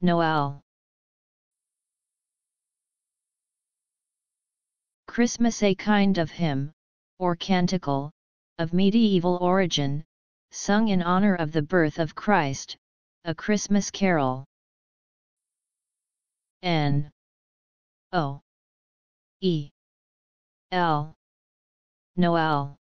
Noel. Christmas a kind of hymn, or canticle, of medieval origin, sung in honor of the birth of Christ, a Christmas carol. N. O. E. L. Noel.